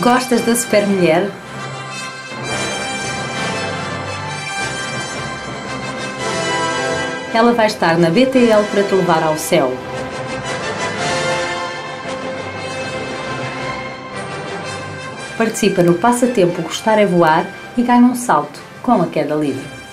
Gostas da Super Mulher? Ela vai estar na BTL para te levar ao céu. Participa no passatempo Gostar é Voar e ganha um salto com a queda livre.